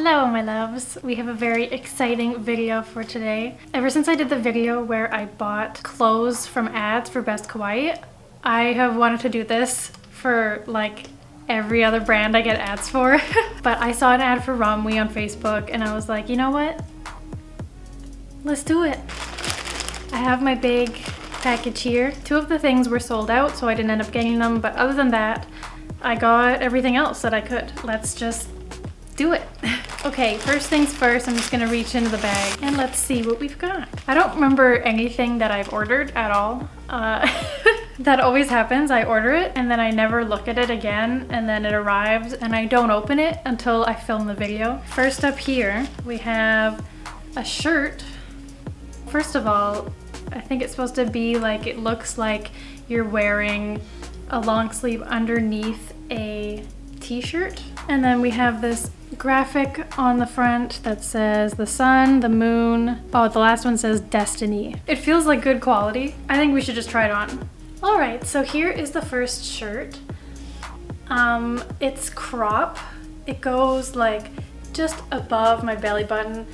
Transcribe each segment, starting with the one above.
Hello my loves! We have a very exciting video for today. Ever since I did the video where I bought clothes from ads for Best Kawaii, I have wanted to do this for like every other brand I get ads for. but I saw an ad for Romwe on Facebook and I was like, you know what? Let's do it. I have my big package here. Two of the things were sold out so I didn't end up getting them but other than that I got everything else that I could. Let's just do it. okay, first things first, I'm just gonna reach into the bag and let's see what we've got. I don't remember anything that I've ordered at all. Uh, that always happens. I order it and then I never look at it again and then it arrives and I don't open it until I film the video. First up here, we have a shirt. First of all, I think it's supposed to be like, it looks like you're wearing a long sleeve underneath a t-shirt. And then we have this graphic on the front that says the sun, the moon. Oh, the last one says destiny. It feels like good quality. I think we should just try it on. All right, so here is the first shirt. Um, it's crop. It goes like just above my belly button.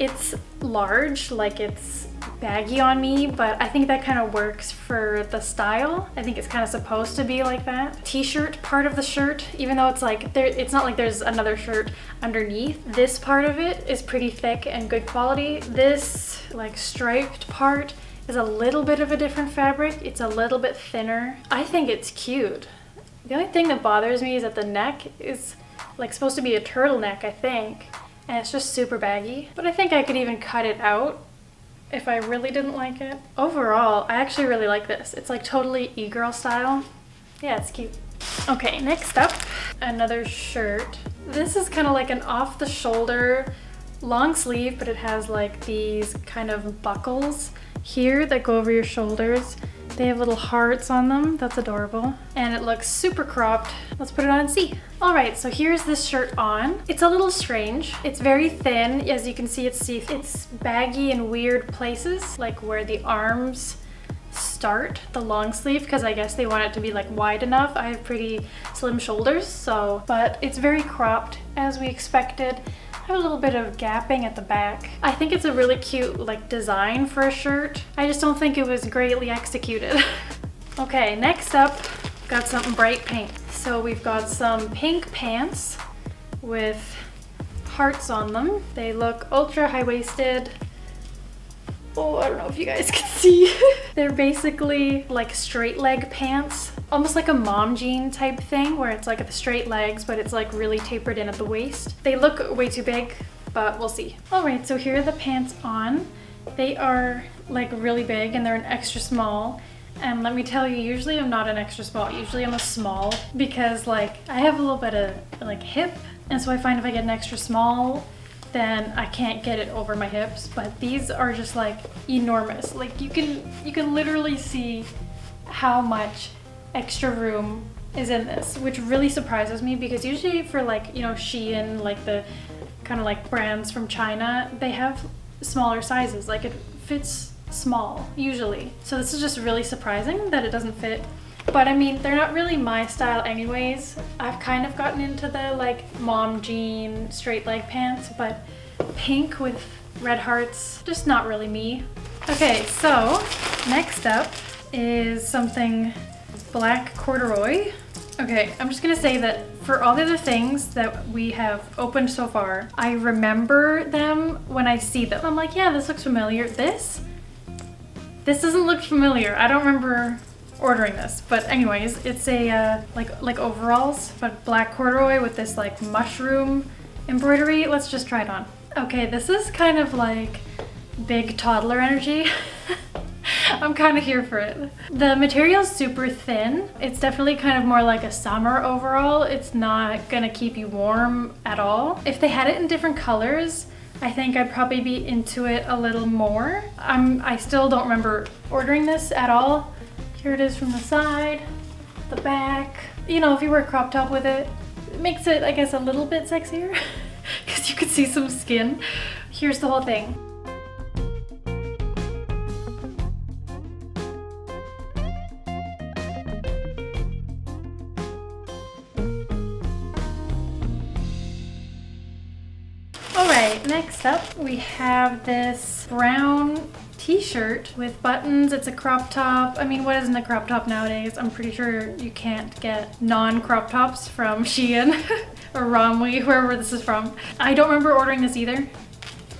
It's large, like it's baggy on me, but I think that kind of works for the style. I think it's kind of supposed to be like that. T-shirt part of the shirt, even though it's like, there, it's not like there's another shirt underneath. This part of it is pretty thick and good quality. This like striped part is a little bit of a different fabric. It's a little bit thinner. I think it's cute. The only thing that bothers me is that the neck is like supposed to be a turtleneck, I think. And it's just super baggy. But I think I could even cut it out if I really didn't like it. Overall, I actually really like this. It's like totally e-girl style. Yeah, it's cute. Okay, next up, another shirt. This is kind of like an off-the-shoulder long sleeve, but it has like these kind of buckles here that go over your shoulders. They have little hearts on them. That's adorable. And it looks super cropped. Let's put it on and see. All right, so here's this shirt on. It's a little strange. It's very thin. As you can see, it's, it's baggy in weird places, like where the arms start the long sleeve because I guess they want it to be like wide enough. I have pretty slim shoulders, so, but it's very cropped as we expected a little bit of gapping at the back. I think it's a really cute like design for a shirt. I just don't think it was greatly executed. okay, next up, got something bright pink. So we've got some pink pants with hearts on them. They look ultra high-waisted. Oh, I don't know if you guys can see. They're basically like straight leg pants almost like a mom jean type thing where it's like the straight legs but it's like really tapered in at the waist. They look way too big but we'll see. Alright so here are the pants on. They are like really big and they're an extra small and let me tell you usually I'm not an extra small usually I'm a small because like I have a little bit of like hip and so I find if I get an extra small then I can't get it over my hips but these are just like enormous like you can you can literally see how much extra room is in this, which really surprises me because usually for like, you know, Shein, like the kind of like brands from China, they have smaller sizes. Like it fits small, usually. So this is just really surprising that it doesn't fit. But I mean, they're not really my style anyways. I've kind of gotten into the like mom jean straight leg pants, but pink with red hearts, just not really me. Okay, so next up is something black corduroy. Okay, I'm just gonna say that for all the other things that we have opened so far, I remember them when I see them. I'm like, yeah, this looks familiar. This? This doesn't look familiar. I don't remember ordering this. But anyways, it's a, uh, like, like overalls, but black corduroy with this like mushroom embroidery. Let's just try it on. Okay, this is kind of like big toddler energy. I'm kind of here for it. The material is super thin. It's definitely kind of more like a summer overall. It's not gonna keep you warm at all. If they had it in different colors, I think I'd probably be into it a little more. I'm, I still don't remember ordering this at all. Here it is from the side, the back. You know, if you wear a crop top with it, it makes it, I guess, a little bit sexier because you can see some skin. Here's the whole thing. All right, next up we have this brown t-shirt with buttons. It's a crop top. I mean, what isn't a crop top nowadays? I'm pretty sure you can't get non-crop tops from Shein or Romwe, wherever this is from. I don't remember ordering this either,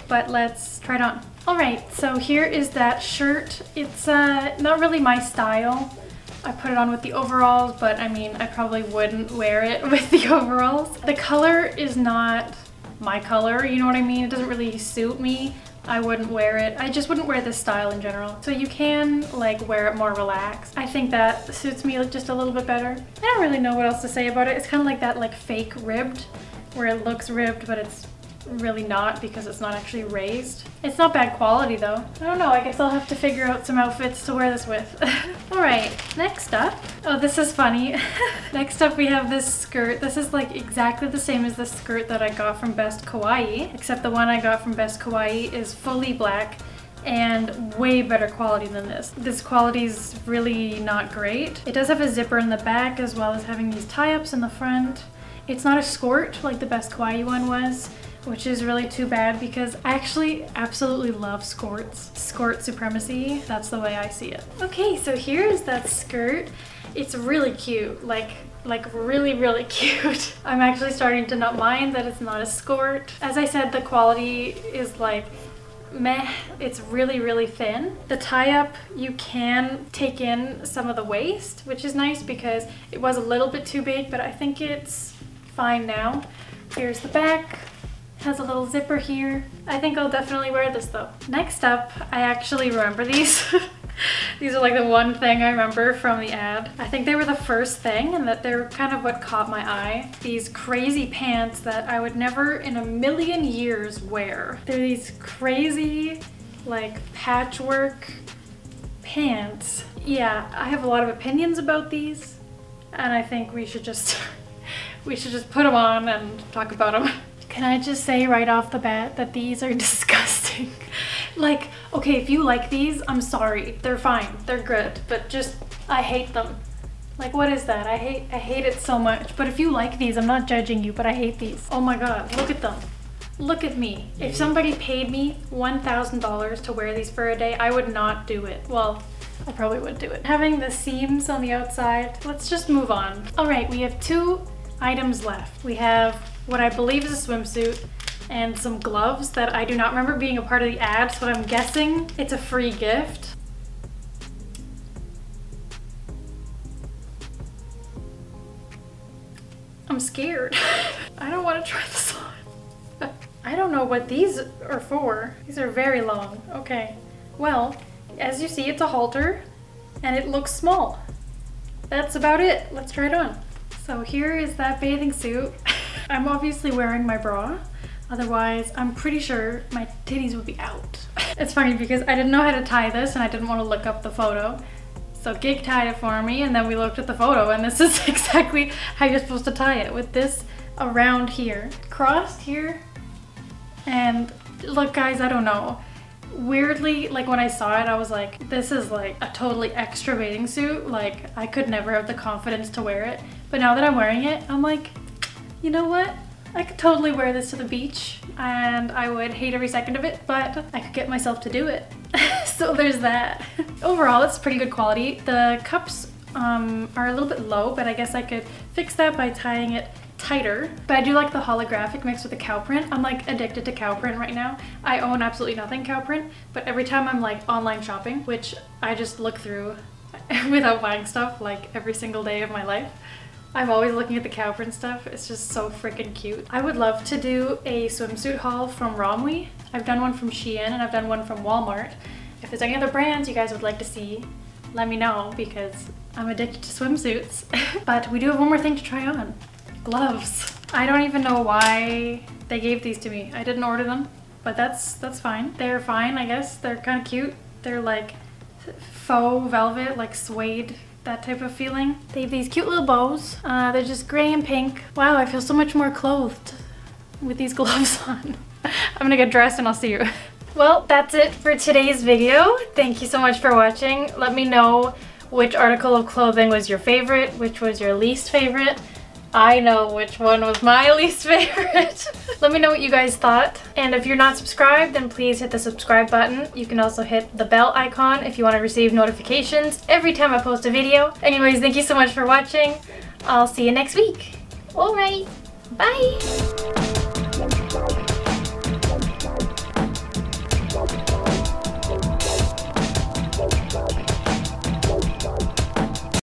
but let's try it on. All right, so here is that shirt. It's uh, not really my style. I put it on with the overalls, but I mean, I probably wouldn't wear it with the overalls. The color is not my color, you know what I mean? It doesn't really suit me. I wouldn't wear it. I just wouldn't wear this style in general. So you can like wear it more relaxed. I think that suits me just a little bit better. I don't really know what else to say about it. It's kind of like that like fake ribbed where it looks ribbed but it's really not because it's not actually raised. It's not bad quality though. I don't know, I guess I'll have to figure out some outfits to wear this with. Alright, next up. Oh, this is funny. next up we have this skirt. This is like exactly the same as the skirt that I got from Best Kawaii, except the one I got from Best Kawaii is fully black and way better quality than this. This quality is really not great. It does have a zipper in the back as well as having these tie-ups in the front. It's not a skirt like the Best Kawaii one was which is really too bad because I actually absolutely love skirts. Skirt supremacy, that's the way I see it. Okay, so here is that skirt. It's really cute, like like really really cute. I'm actually starting to not mind that it's not a skirt. As I said, the quality is like meh, it's really really thin. The tie-up, you can take in some of the waist, which is nice because it was a little bit too big, but I think it's fine now. Here's the back. Has a little zipper here. I think I'll definitely wear this though. Next up, I actually remember these. these are like the one thing I remember from the ad. I think they were the first thing and that they're kind of what caught my eye. These crazy pants that I would never in a million years wear. They're these crazy like patchwork pants. Yeah, I have a lot of opinions about these and I think we should just we should just put them on and talk about them. Can I just say right off the bat that these are disgusting? like, okay, if you like these, I'm sorry. They're fine. They're good. But just, I hate them. Like, what is that? I hate, I hate it so much. But if you like these, I'm not judging you, but I hate these. Oh my God, look at them. Look at me. If somebody paid me $1,000 to wear these for a day, I would not do it. Well, I probably would do it. Having the seams on the outside, let's just move on. All right, we have two items left. We have what I believe is a swimsuit, and some gloves that I do not remember being a part of the ad, so I'm guessing it's a free gift. I'm scared. I don't want to try this on. I don't know what these are for. These are very long. Okay. Well, as you see, it's a halter and it looks small. That's about it. Let's try it on. So here is that bathing suit. I'm obviously wearing my bra. Otherwise, I'm pretty sure my titties would be out. it's funny because I didn't know how to tie this and I didn't want to look up the photo. So Gig tied it for me and then we looked at the photo and this is exactly how you're supposed to tie it with this around here. Crossed here. And look guys, I don't know. Weirdly, like when I saw it, I was like, this is like a totally extra bathing suit. Like I could never have the confidence to wear it. But now that I'm wearing it, I'm like, you know what? I could totally wear this to the beach and I would hate every second of it, but I could get myself to do it. so there's that. Overall, it's pretty good quality. The cups um, are a little bit low, but I guess I could fix that by tying it tighter. But I do like the holographic mixed with the cow print. I'm like addicted to cow print right now. I own absolutely nothing cow print, but every time I'm like online shopping, which I just look through without buying stuff like every single day of my life, I'm always looking at the cow print stuff. It's just so freaking cute. I would love to do a swimsuit haul from Romwe. I've done one from Shein and I've done one from Walmart. If there's any other brands you guys would like to see, let me know because I'm addicted to swimsuits. but we do have one more thing to try on. Gloves. I don't even know why they gave these to me. I didn't order them, but that's that's fine. They're fine, I guess. They're kind of cute. They're like faux velvet, like suede that type of feeling. They have these cute little bows. Uh, they're just gray and pink. Wow, I feel so much more clothed with these gloves on. I'm gonna get dressed and I'll see you. well, that's it for today's video. Thank you so much for watching. Let me know which article of clothing was your favorite, which was your least favorite. I know which one was my least favorite. Let me know what you guys thought. And if you're not subscribed, then please hit the subscribe button. You can also hit the bell icon if you want to receive notifications every time I post a video. Anyways, thank you so much for watching. I'll see you next week. Alright, bye!